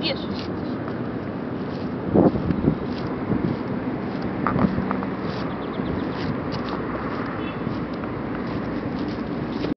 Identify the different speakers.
Speaker 1: Beijo!